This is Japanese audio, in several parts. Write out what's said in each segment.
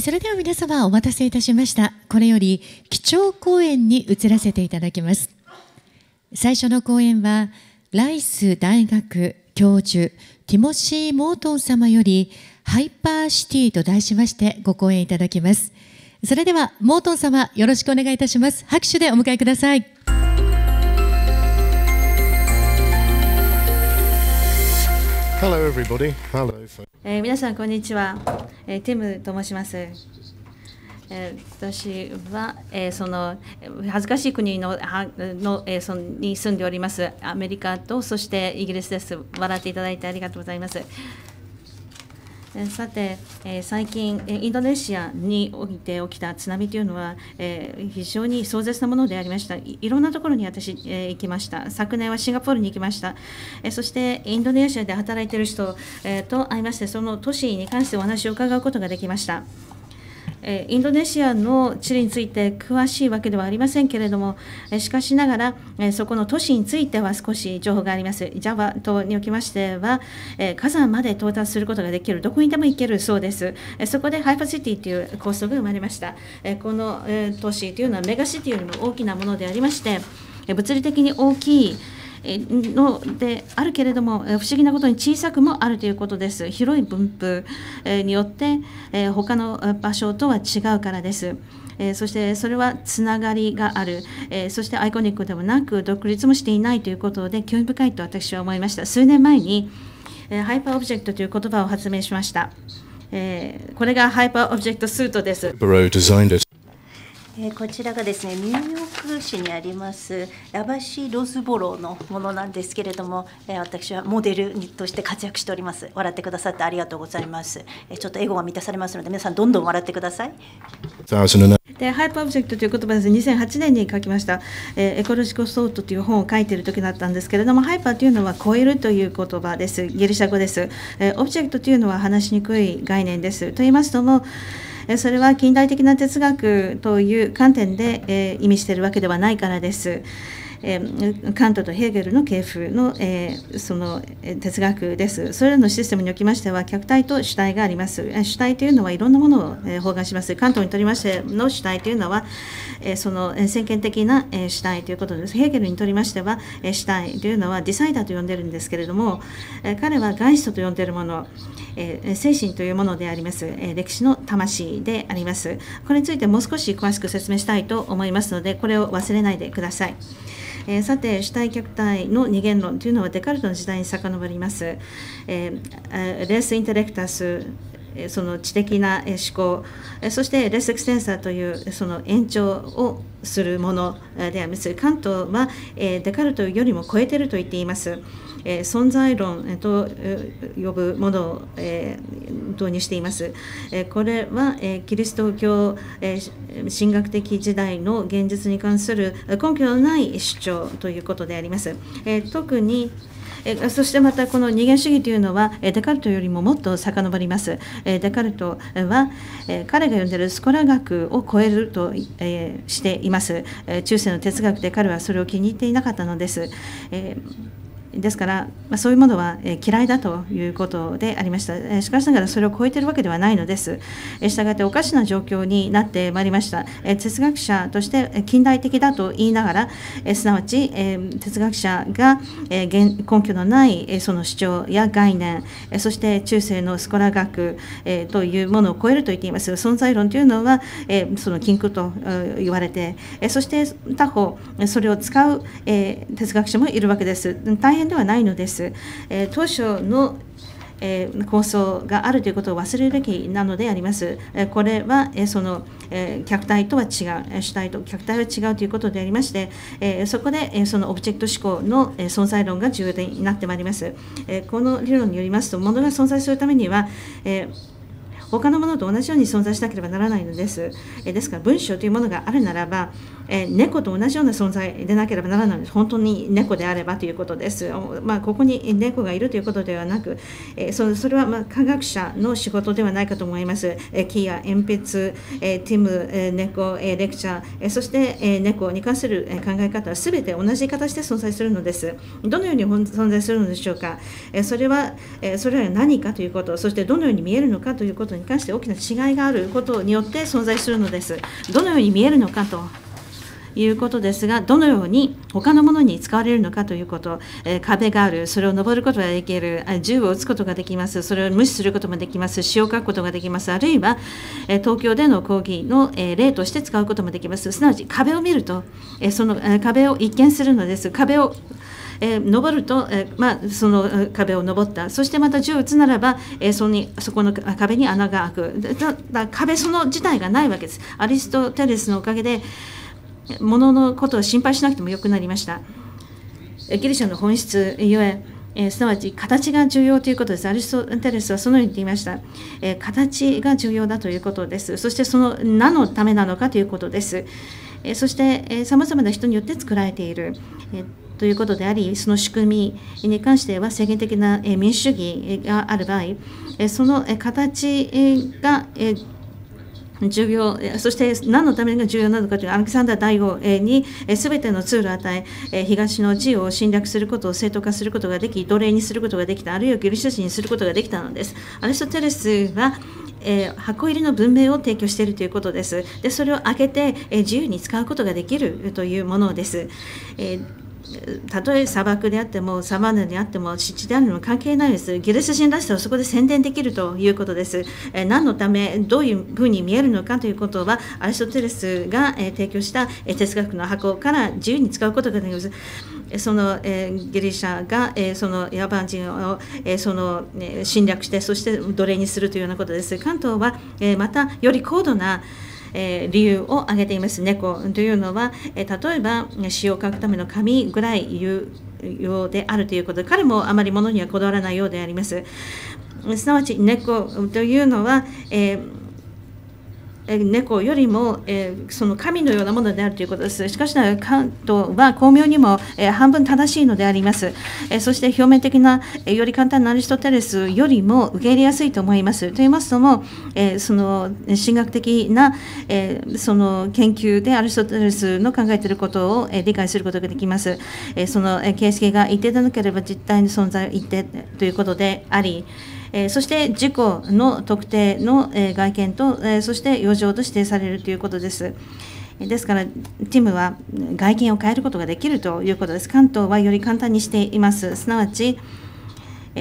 それでは皆様お待たせいたしました。これより基調講演に移らせていただきます。最初の講演は、ライス大学教授ティモシー・モートン様よりハイパーシティと題しましてご講演いただきます。それではモートン様よろしくお願いいたします。拍手でお迎えください。Hello everybody. Hello. えー、皆さんこんにちは、えー、ティムと申します。え、私は、えー、その恥ずかしい国のはの、えー、そのに住んでおりますアメリカとそしてイギリスです。笑っていただいてありがとうございます。さて、え最近、インドネシアにおいて起きた津波というのは、え非常に壮絶なものでありました。いろんなところに私、え行きました。昨年はシンガポールに行きました。えそして、インドネシアで働いている人えと会いまして、その都市に関してお話を伺うことができました。インドネシアの地理について詳しいわけではありませんけれども、しかしながら、そこの都市については少し情報があります。ジャワ島におきましては、火山まで到達することができる、どこにでも行けるそうです。そこでハイパーシティという構想が生まれました。この都市というのはメガシティよりも大きなものでありまして、物理的に大きいのであるけれども不思議なことに小さくもあるということです。広い分布によって他の場所とは違うからです。そしてそれはつながりがある。そしてアイコニックでもなく独立もしていないということで興味深いと私は思いました。数年前にハイパーオブジェクトという言葉を発明しました。これがハイパーオブジェクトスートです。えー、こちらがですねニューヨーク市にありますラバシ・ロズボロのものなんですけれども、えー、私はモデルとして活躍しております。笑ってくださってありがとうございます、えー、ちょっとエゴが満たされますので皆さんどんどん笑ってください。でハイパーオブジェクトという言葉です2008年に書きました、えー、 Ecological Thought という本を書いている時だったんですけれどもハイパーというのは超えるという言葉です。ギリシャ語です、えー、オブジェクトというのは話しにくい概念です。と言いますともそれは近代的な哲学という観点で意味しているわけではないからです。カントとヘーゲルの系譜の,、えその哲学です。それらのシステムにおきましては、客体と主体があります。主体というのはいろんなものをえ包含します。関東にとりましての主体というのはえ、その先見的なえ主体ということです。ヘーゲルにとりましてはえ、主体というのはディサイダーと呼んでるんですけれどもえ、彼はガイストと呼んでいるものえ、精神というものであります。え歴史の魂であります。これについてもう少し詳しく説明したいと思いますので、これを忘れないでください。えー、さて主体客体の二元論というのはデカルトの時代に遡ります、えー、レースインテレクタスその知的な思考そしてレスエクステンサーというその延長をするものであります。関東はデカルトよりも超えていると言っています。存在論と呼ぶものを導入しています。これはキリスト教神学的時代の現実に関する根拠のない主張ということであります。特にそしてまたこの二元主義というのはデカルトよりももっと遡ります。デカルトは彼が呼んでいるスコラ学を超えるとしています。中世の哲学で彼はそれを気に入っていなかったのです。ですから、まあ、そういうものは嫌いだということでありました。しかしながらそれを超えているわけではないのです。したがっておかしな状況になってまいりました。哲学者として近代的だと言いながら、すなわち哲学者が根拠のないその主張や概念、そして中世のスコラ学というものを超えると言っています。存在論というのはその禁句と言われて、そして他方、それを使う哲学者もいるわけです。大変ではないのです。え当初のえ構想があるということを忘れるべきなのであります。これはその客体とは違う、主体と客体は違うということでありまして、そこでそのオブジェクト思考の存在論が重要になってまいります。この理論によりますと、物が存在するためには、他のものと同じように存在しなければならないのです。ですから文章というものがあるならば、え猫と同じような存在でなければならないです。本当に猫であればということです。まあ、ここに猫がいるということではなく、えそそれはま科学者の仕事ではないかと思います。え木や鉛筆、えティム、え猫、えレクチャー、えそして、え猫に関する考え方は全て同じ形で存在するのです。どのように存在するのでしょうか。えそれは、えそれは何かということ、そしてどのように見えるのかということに関して大きな違いがあることによって存在するのです。どのように見えるのかということですが、どのように他のものに使われるのかということ、えー、壁がある、それを登ることができる、銃を撃つことができます、それを無視することもできます、詩を書くことができます、あるいは、えー、東京での講義の、えー、例として使うこともできます。すなわち壁を見ると、えその、え壁を一見するのです。壁をえー、登ると、えー、まあ、その壁を登った、そしてまた銃を撃つならば、えー、そにそこの壁に穴が開くだだ壁その自体がないわけです。アリストテレスのおかげで物のことを心配しなくてもよくなりました。ギリシャの本質ゆええー、すなわち形が重要ということです。アリストテレスはそのように言っていました。えー、形が重要だということです。そしてその何のためなのかということです。えー、そしてさまざまな人によって作られている、えということであり、その仕組みに関しては制限的な民主主義がある場合、その形が重要、そして何のためが重要なのかというアレキサンダー大王に全てのツールを与え、東の地を侵略することを正当化することができ、奴隷にすることができた、あるいはギリシャ人にすることができたのです。アリストテレスはえー、箱入りの文明を提供しているということです。でそれを開けて、えー、自由に使うことができるというものです。えーたとえ砂漠であってもサバンナであっても湿地であるのも関係ないです。ギリス人らしさをそこで宣伝できるということです。え何のため、どういうふうに見えるのかということは、アリストテレスが、え提供した、え哲学の箱から自由に使うことができます。その、えギリシャが、えそのヤバン人を、えその、え侵略して、そして奴隷にするというようなことです。関東は、えまたより高度なえ理由を挙げています。猫というのは、え例えば詩を書くための紙ぐらい言うようであるということで、彼もあまり物にはこだわらないようであります。すなわち猫というのは、えー猫よりも、えー、その神のようなものであるということです。しかしながら、関東は巧妙にも、えー、半分正しいのであります。えー、そして表面的な、え、より簡単なアリストテレスよりも受け入れやすいと思います。と言いますとも、え、その神学的な、え、その研究でアリストテレスの考えていることを、え、理解することができます。え、その、え、形式が一定でなければ実態の存在一定ということであり、えそして事故の特定の、え外見と、えそして余剰と指定されるということです。ですから、ティムは外見を変えることができるということです。関東はより簡単にしています。すなわち、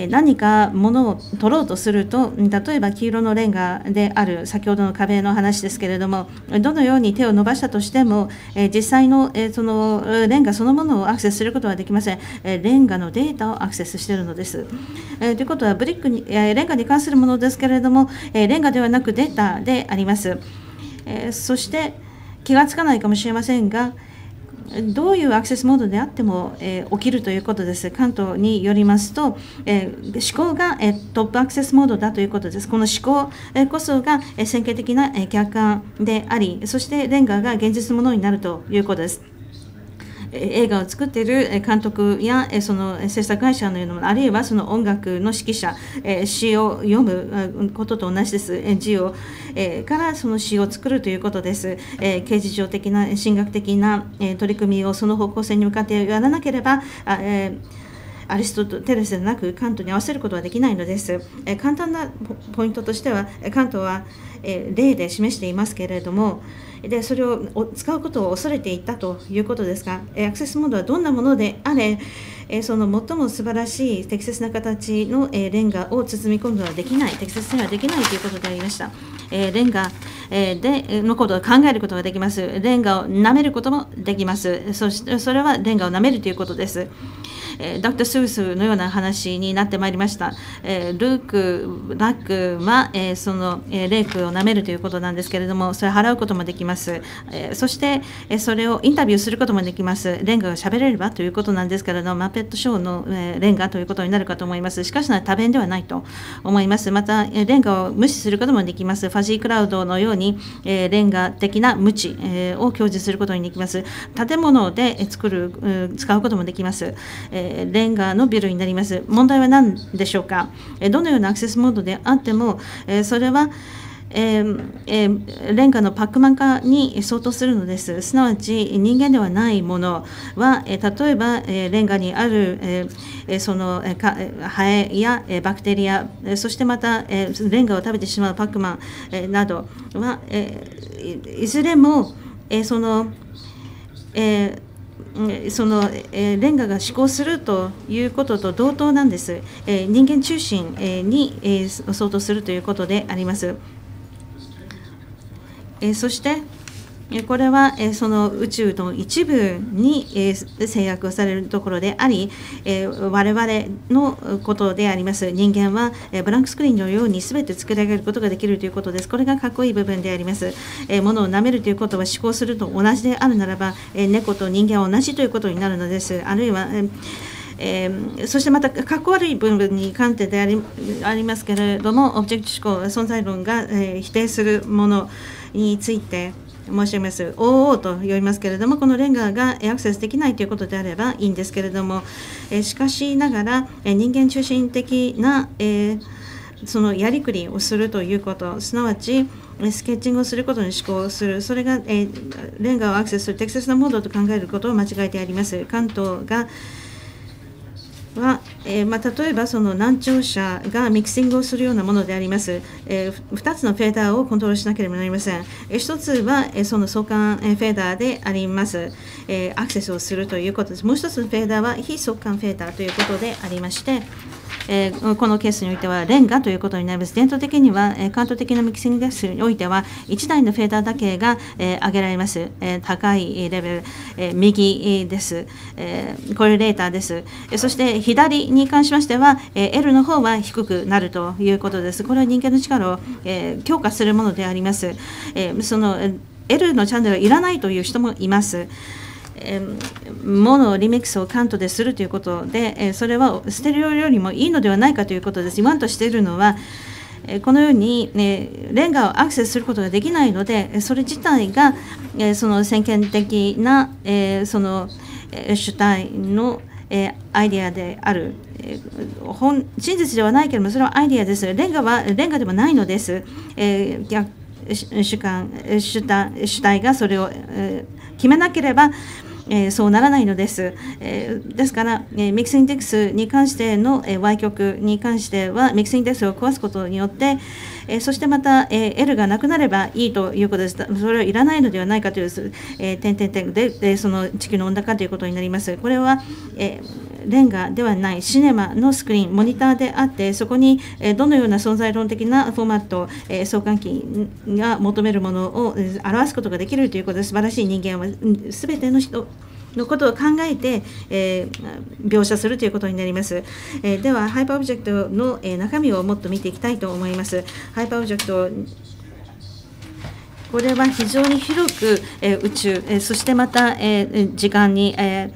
何か物を取ろうとすると例えば黄色のレンガである先ほどの壁の話ですけれどもどのように手を伸ばしたとしても実際のそのレンガそのものをアクセスすることはできません。レンガのデータをアクセスしているのです。ということはブリックにレンガに関するものですけれどもレンガではなくデータであります。そして気がつかないかもしれませんがどういうアクセスモードであっても、えー、起きるということです。関東によりますと、えー、思考が、えー、トップアクセスモードだということです。この思考、えこそが、え先見的な、え客観であり、そしてレンガが現実のものになるということです。映画を作っている監督やその制作会社のようなものあるいはその音楽の指揮者詩を読むことと同じです。字をからその詩を作るということです。刑事上的な進学的な取り組みをその方向性に向かってやらなければアリストテレスでなくカントに合わせることはできないのです。簡単なポイントとしてはカントは例で示していますけれどもでそれを使うことを恐れていたということですがアクセスモードはどんなものであれその最も素晴らしい適切な形のレンガを包み込むことはできない適切にはできないということでありました。レンガでのことを考えることができます。レンガを舐めることもできます。そしてそれはレンガを舐めるということです。えドクター・スースのような話になってまいりました。えルーク、ラックは、えその、えレイクを舐めるということなんですけれども、それを払うこともできます。えそして、えそれをインタビューすることもできます。レンガが喋れればということなんですけれども、マペットショーの、えレンガということになるかと思います。しかしな多弁ではないと思います。また、レンガを無視することもできます。ファジークラウドのように、えレンガ的な無知、えを享受することにできます。建物で作る、使うこともできます。えレンガのビルになります。問題は何でしょうか？えどのようなアクセスモードであってもえ、それはえーえー、レンガのパックマン化に相当するのです。すなわち人間ではないものは、えー、例えば、えー、レンガにある、えー、その、えー、ハエや、えー、バクテリア、そしてまた、えー、レンガを食べてしまうパックマン、えー、などは、えー、いずれも、えー、その、えーその、レンガが思考するということと同等なんです。人間中心、に、相当するということであります。えそしてこれはその宇宙の一部に制約をされるところであり、我々のことであります。人間はブランクスクリーンのように全て作り上げることができるということです。これがかっこいい部分であります。物を舐めるということは思考すると同じであるならば、猫と人間は同じということになるのです。あるいはえー、そしてまたかっこ悪い部分に関してでありありますけれどもオブジェクト思考存在論が、えー、否定するものについて申し上げます。OO と呼びますけれどもこのレンガがアクセスできないということであればいいんですけれども、しかしながら、人間中心的な、えそのやりくりをするということすなわちスケッチングをすることに思考する。それが、えレンガをアクセスする適切なモードと考えることを間違えてあります。関東がは、えー、まあ、例えばその難聴者がミキシングをするようなものであります、えー、2つのフェーダーをコントロールしなければなりません、えー、1つは、えその相関フェーダーであります、えアクセスをするということですもう1つのフェーダーは非相関フェーダーということでありましてえー、このケースにおいてはレンガということになります。伝統的には、えー、関東的なミキシングガスにおいては1台のフェーダーだけが、えー、挙げられます。えー、高いレベル、えー、右です、えー。コレレーターです。えー、そして左に関しましては、えー、L の方は低くなるということです。これは人間の力を、えー、強化するものであります。えー、その L のチャンネルはいらないという人もいます。えモノリミックスをカントでするということで、えそれはステレオよりもいいのではないかということです。言わんとしているのは、このように、ね、レンガをアクセスすることができないので、それ自体が、えその先見的な、えその主体の、えアイデアであるえ。本真実ではないけれども、それはアイデアです。レンガはレンガでもないのです。えー、主観主体主体がそれを、え決めなければ、えー、そうならないのです。えー、ですから、えー、ミキシングテクスに関しての、えー、Y 曲に関しては、ミキシングテクスを壊すことによって、え、そしてまた、え、L がなくなればいいということです。それはいらないのではないかという、えー、点々点で、えー、その地球の温暖化ということになります。これは、えレンガではないシネマのスクリーン、モニターであって、そこにどのような存在論的なフォーマット、相関機が求めるものを表すことができるということで、素晴らしい人間は全ての人のことを考えて、えー、描写するということになります。えー、では、ハイパーオブジェクトの、えー、中身をもっと見ていきたいと思います。ハイパーオブジェクトこれは非常に広く、えー、宇宙、えー、そしてまた、えー、時間に、え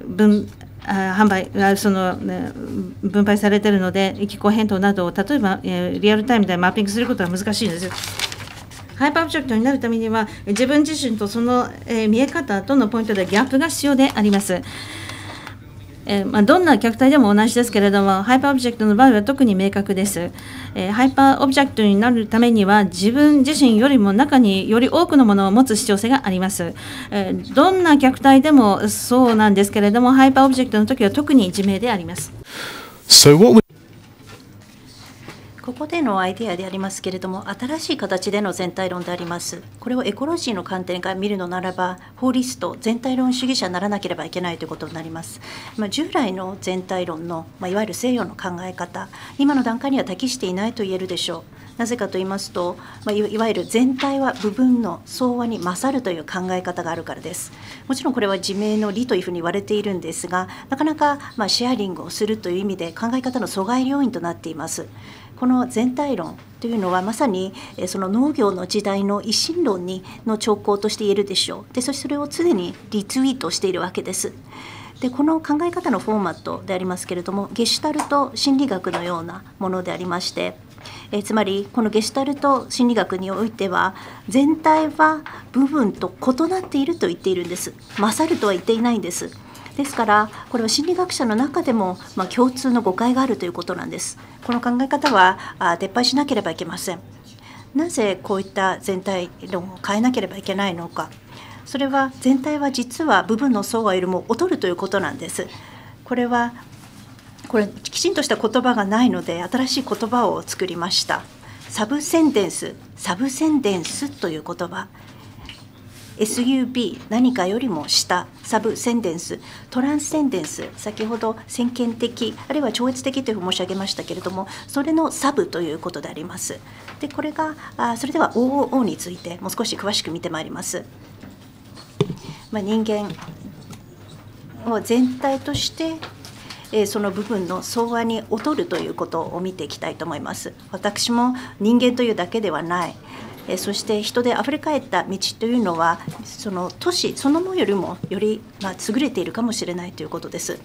ー、分販売その、分配されているので気候変動などを例えば、えリアルタイムでマッピングすることは難しいんですハイパーオブジェクトになるためには自分自身とその、え見え方とのポイントでギャップが必要であります。えー、まあ、どんな客体でも同じですけれども、ハイパーオブジェクトの場合は特に明確です。えー、ハイパーオブジェクトになるためには、自分自身よりも中により多くのものを持つ必要性があります。えー、どんな客体でもそうなんですけれども、ハイパーオブジェクトの時は特に自明であります。So ここでのアイデアでありますけれども新しい形での全体論であります。これをエコロジーの観点から見るのならば holist 全体論主義者にならなければいけないということになります、まあ、従来の全体論の、まあ、いわゆる西洋の考え方今の段階には適していないと言えるでしょう。なぜかと言いますと、まあ、いわゆる全体は部分の相和に勝るという考え方があるからです。もちろんこれは自明の理というふうに言われているんですがなかなかまシェアリングをするという意味で考え方の阻害要因となっています。この全体論というのはまさにその農業の時代の維新論にの兆候として言えるでしょう。でそしてそれを常にリツイートしているわけです。でこの考え方のフォーマットでありますけれどもゲシュタルト心理学のようなものでありましてえつまりこのゲシュタルト心理学においては全体は部分と異なっていると言っているんです勝るとは言っていないんですですからこれは心理学者の中でも、まあ、共通の誤解があるということなんですこの考え方はあ撤廃しなければいけませんなぜこういった全体論を変えなければいけないのかそれは全体は実は部分の相和よりも劣るということなんです。これはこれきちんとした言葉がないので新しい言葉を作りました。サブセンデンス、サブセンデンスという言葉。SUB 何かよりも下サブセンデンストランセンデンス先ほど先見的あるいは超越的というふうに申し上げましたけれどもそれのサブということでありますでこれがあそれでは OOO についてもう少し詳しく見てまいりますまあ、人間を全体としてその部分の相和に劣るということを見ていきたいと思います。私も人間というだけではない。えそして人であふれかえった道というのはその都市そのものよりもより、まあ、優れているかもしれないということです。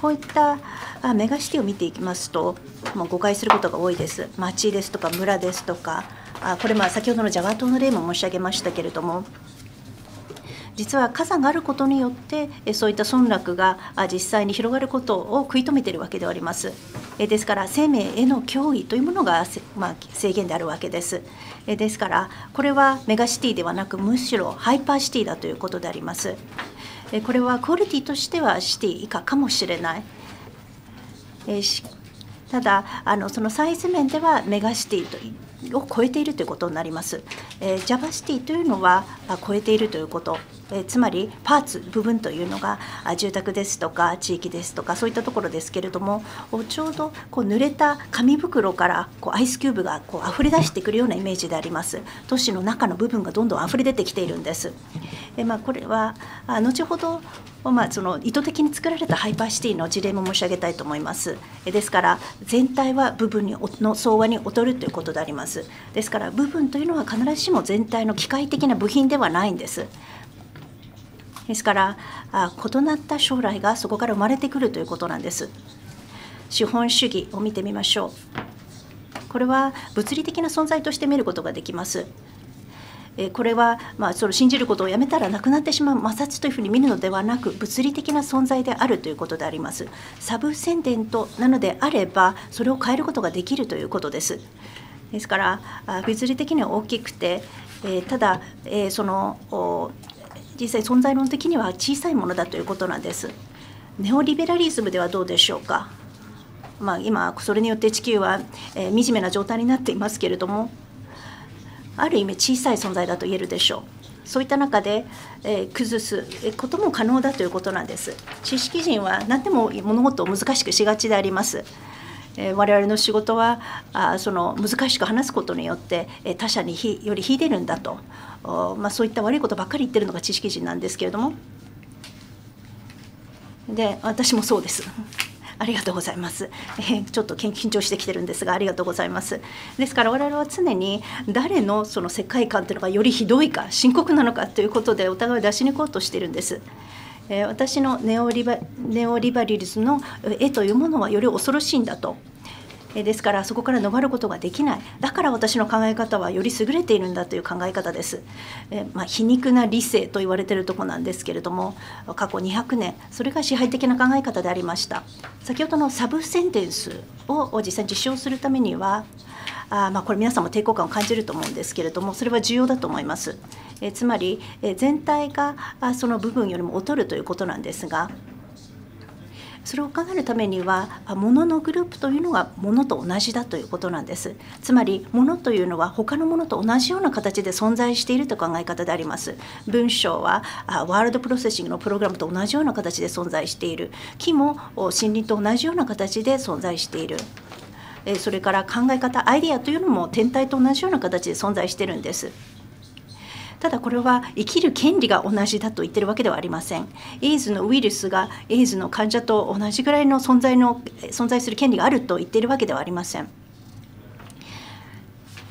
こういったあメガシティを見ていきますともう誤解することが多いです。町ですとか村ですとかあこれまあ先ほどのジャワ島の例も申し上げましたけれども実は火山があることによってそういった村落が実際に広がることを食い止めているわけではあります。ですから生命への脅威というものが、まあ、制限であるわけです。ですからこれはメガシティではなくむしろハイパーシティだということであります。これはクオリティとしてはシティ以下かもしれない。ただあのそのサイズ面ではメガシティとを超えているということになります。えー、ジャバシティというのは超えているということ、えー、つまりパーツ部分というのが住宅ですとか地域ですとかそういったところですけれどもちょうどこう濡れた紙袋からこうアイスキューブがこう溢れ出してくるようなイメージであります。都市の中の部分がどんどん溢れ出てきているんです。えー、まあ、これは後ほどまあ、その意図的に作られたハイパーシティの事例も申し上げたいと思います。ですから全体は部分の総和に劣るということであります。ですから部分というのは必ずしも全体の機械的な部品ではないんです。ですからあ異なった将来がそこから生まれてくるということなんです。資本主義を見てみましょう。これは物理的な存在として見ることができます。えこれは、まあ、その信じることをやめたらなくなってしまう摩擦というふうに見るのではなく物理的な存在であるということであります。サブセンデントなのであればそれを変えることができるということです。ですから物理的には大きくて、えただ、えその実際存在論的には小さいものだということなんです。ネオリベラリズムではどうでしょうか。まあ、今それによって地球は、え惨めな状態になっていますけれどもある意味小さい存在だと言えるでしょう。そういった中で、えー、崩すことも可能だということなんです。知識人は何でも物事を難しくしがちであります。えー、我々の仕事はあその難しく話すことによって、えー、他者にひより秀でるんだと、まあ、そういった悪いことばっかり言ってるのが知識人なんですけれども。で私もそうです。ありがとうございます。えー、ちょっと緊張してきてるんですが、ありがとうございます。ですから、我々は常に誰のその世界観というのがよりひどいか、深刻なのかということで、お互い出しに行こうとしてるんです。えー、私のネオリバネオリバリズムの絵というものはより恐ろしいんだとですからそこから逃ることができない。だから私の考え方はより優れているんだという考え方です、えまあ、皮肉な理性と言われているとこなんですけれども過去200年それが支配的な考え方でありました。先ほどのサブセンテンスを実際に実証するためにはあまあ、これ皆さんも抵抗感を感じると思うんですけれどもそれは重要だと思います。えつまり、え全体があその部分よりも劣るということなんですがそれを考えるためには物のグループというのが物と同じだということなんです。つまり物というのは他のものと同じような形で存在していると考え方であります。文章はワールドプロセッシングのプログラムと同じような形で存在している。木も森林と同じような形で存在している。それから考え方アイデアというのも天体と同じような形で存在しているんです。ただこれは生きる権利が同じだと言ってるわけではありません。エイズのウイルスがエイズの患者と同じぐらいの存在の存在する権利があると言っているわけではありません。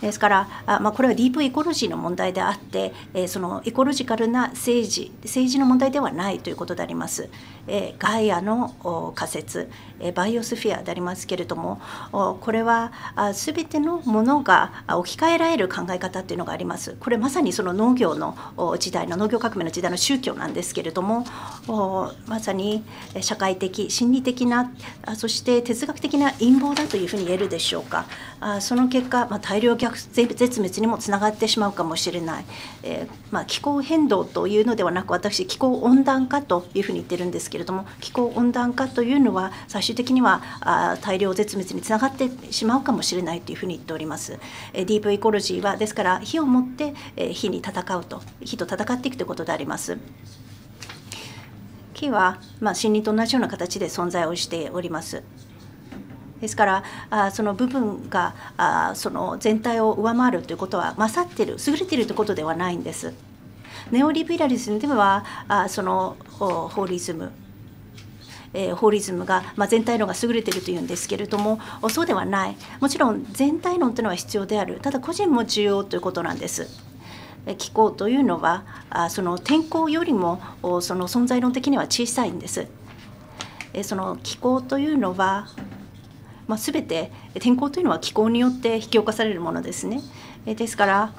ですからあ、まあ、これはディープエコロジーの問題であって、えー、そのエコロジカルな政治政治の問題ではないということであります。えー、ガイアの仮説、えー、バイオスフィアでありますけれどもこれは全てのものが置き換えられる考え方っていうのがあります。これまさにその農業の時代の農業革命の時代の宗教なんですけれどもまさに社会的心理的なそして哲学的な陰謀だというふうに言えるでしょうか。あその結果、まあ、大量虐絶滅にもつながってしまうかもしれない、えー、まあ、気候変動というのではなく私気候温暖化というふうに言ってるんですけれども気候温暖化というのは最終的にはあ大量絶滅につながってしまうかもしれないというふうに言っております。えディープエコロジーはですから火を持って、え火に戦うと火と戦っていくということであります。木は、まあ、森林と同じような形で存在をしております。ですからあその部分があその全体を上回るということは勝ってる優れているということではないんです。ネオリベラリズムではあそのホーリズムえー、ホーリズムが、まあ、全体論が優れているというんですけれどもそうではないもちろん全体論というのは必要であるただ個人も重要ということなんです。気候というのはその天候よりもその存在論的には小さいんです。その気候というのはまあ、全て天候というのは気候によって引き起こされるものですね。ですから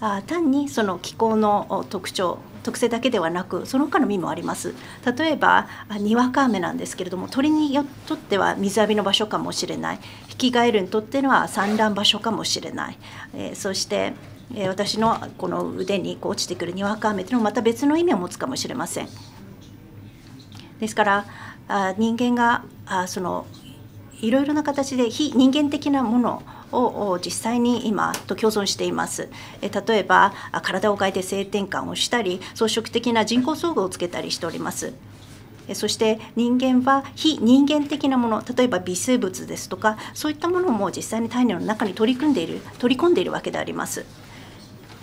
あ単にその気候の特徴特性だけではなくその他の意味もあります例えばにわか雨なんですけれども鳥にとっては水浴びの場所かもしれないヒキガエルにとっては産卵場所かもしれない、えー、そしてえ私のこの腕にこう落ちてくるにわか雨というのもまた別の意味を持つかもしれません。ですからあ人間があそのいろいろな形で非人間的なものを実際に今と共存しています。例えば体を変えて性転換をしたり装飾的な人工装具をつけたりしております。そして人間は非人間的なもの例えば微生物ですとかそういったものも実際に体内の中に取り組んでいる取り込んでいるわけであります。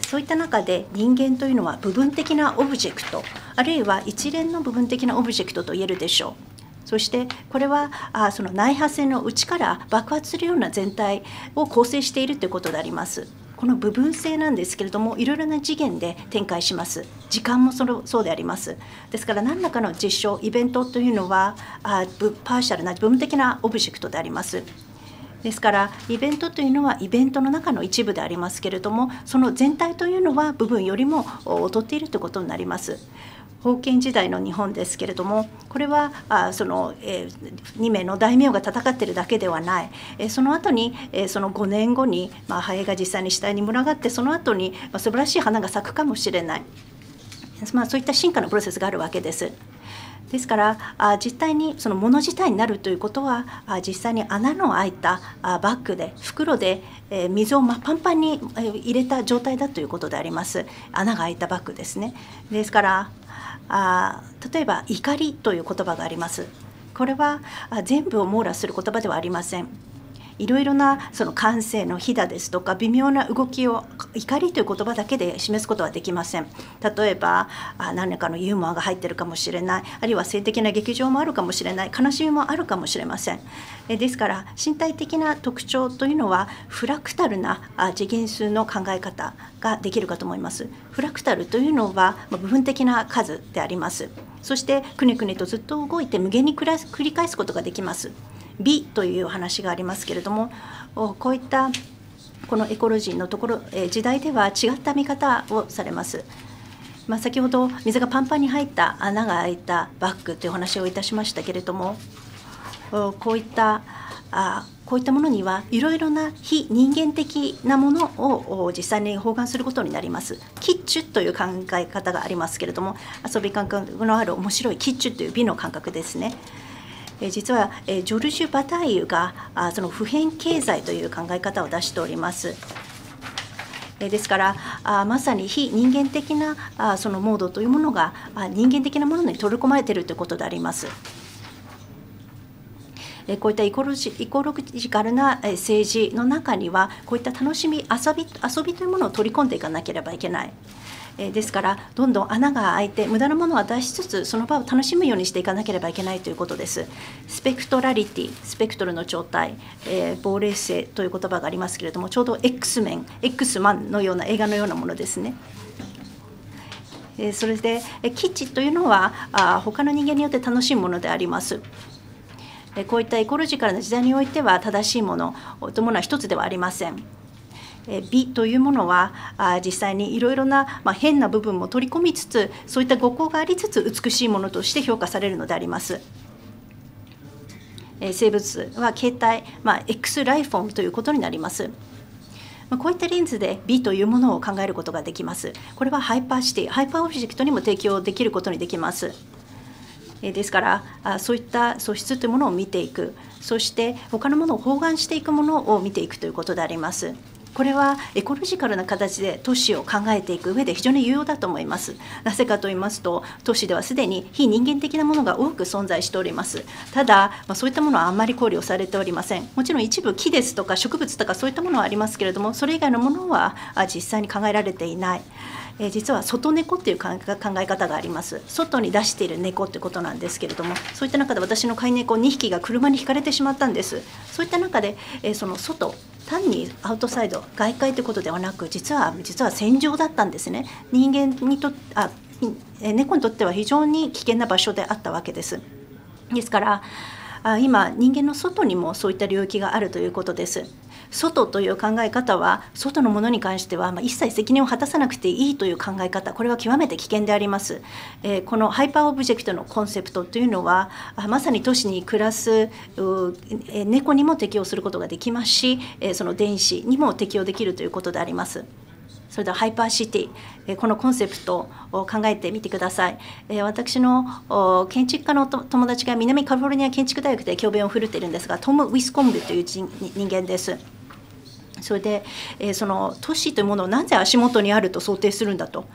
そういった中で人間というのは部分的なオブジェクトあるいは一連の部分的なオブジェクトと言えるでしょう。そしてこれはあその内発性の内から爆発するような全体を構成しているということであります。この部分性なんですけれどもいろいろな次元で展開します。時間もそのそうであります。ですから何らかの実証イベントというのはあパーシャルな部分的なオブジェクトであります。ですからイベントというのはイベントの中の一部でありますけれどもその全体というのは部分よりも劣っているということになります。封建時代の日本ですけれどもこれはあその、えー、2名の大名が戦ってるだけではない、えー、その後に、えー、その5年後に、まあ、ハエが実際に死体に群がってその後に、まあ、素晴らしい花が咲くかもしれない、まあ、そういった進化のプロセスがあるわけです。ですからあ実際にそのもの自体になるということは実際に穴の開いたあバッグで袋で、え、水を、ま、パンパンに入れた状態だということであります。穴が開いたバッグですね。ですからあ例えば怒りという言葉があります。これは全部を網羅する言葉ではありません。いろいろなその感性のひだですとか微妙な動きを怒りという言葉だけで示すことはできません。例えば何らかのユーモアが入ってるかもしれない。あるいは性的な劇場もあるかもしれない。悲しみもあるかもしれません。ですから身体的な特徴というのはフラクタルな次元数の考え方ができるかと思います。フラクタルというのは部分的な数であります。そしてくねくねとずっと動いて無限に繰り返すことができます。美という話がありますけれどもこういったこのエコロジーのところ時代では違った見方をされます。まあ、先ほど水がパンパンに入った穴が開いたバッグというお話をいたしましたけれどもこういったあこういったものにはいろいろな非人間的なものを実際に包含することになります。キッチュという考え方がありますけれども遊び感覚のある面白いキッチュという美の感覚ですね。実はジョルジュ・バタイユがその普遍経済という考え方を出しております。ですからあまさに非人間的なあそのモードというものがあ人間的なものに取り込まれているということであります。こういったイコロジイコロジカルな政治の中にはこういった楽しみ遊び遊びというものを取り込んでいかなければいけない。えですからどんどん穴が開いて無駄なものは出しつつその場を楽しむようにしていかなければいけないということです。スペクトラリティスペクトルの状態、えー、亡霊性という言葉がありますけれどもちょうど X メン X マンのような映画のようなものですね。それでキッチというのはあ他の人間によって楽しいものであります。こういったエコロジカルな時代においては正しいものというものは一つではありません。美というものは実際にいろいろな、ま変な部分も取り込みつつそういった誤行がありつつ美しいものとして評価されるのであります。生物は形態、まあ、X ライフォームということになります。まこういったレンズで美というものを考えることができます。これはハイパーシティ、ハイパーオブジェクトにも適用できることにできます。ですからあそういった素質というものを見ていくそして他のものを包含していくものを見ていくということであります。これはエコロジカルな形で都市を考えていく上で非常に有用だと思います。なぜかと言いますと、都市ではすでに非人間的なものが多く存在しております。ただ、まあ、そういったものはあんまり考慮されておりません。もちろん一部木ですとか植物とかそういったものはありますけれども、それ以外のものは実際に考えられていない。え、実は外猫っていう考え方があります外に出している猫ってことなんですけれどもそういった中で私の飼い猫2匹が車にひかれてしまったんですそういった中で、え、その外単にアウトサイド外界ということではなく実は実は戦場だったんですね。人間にとあ猫にとっては非常に危険な場所であったわけです。ですからあ今人間の外にもそういった領域があるということです。外という考え方は外のものに関しては、まあ、一切責任を果たさなくていいという考え方これは極めて危険であります、えー、このハイパーオブジェクトのコンセプトというのはまさに都市に暮らす、え、猫にも適用することができますし、えー、その電子にも適用できるということであります。それではハイパーシティこのコンセプトを考えてみてください。私の建築家の友達が南カリフォルニア建築大学で教鞭を振るっているんですがトム・ウィスコンブという人間です。それで、えー、その都市というものをなぜ足元にあると想定するんだと。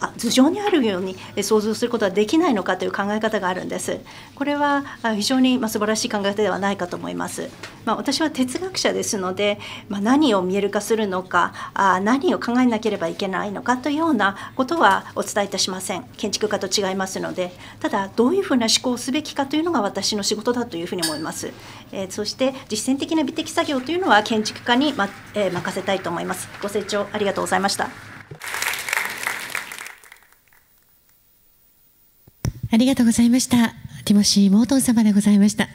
頭上にあるように想像することはできないのかという考え方があるんです。これは非常に素晴らしい考え方ではないかと思います。まあ、私は哲学者ですので、まあ、何を見える化するのかあ何を考えなければいけないのかというようなことはお伝えいたしません。建築家と違いますので。ただどういうふうな思考をすべきかというのが私の仕事だというふうに思います、えー、そして実践的な美的作業というのは建築家に、まえー、任せたいと思います。ご清聴ありがとうございました。ありがとうございました。ティモシー・モートン様でございました。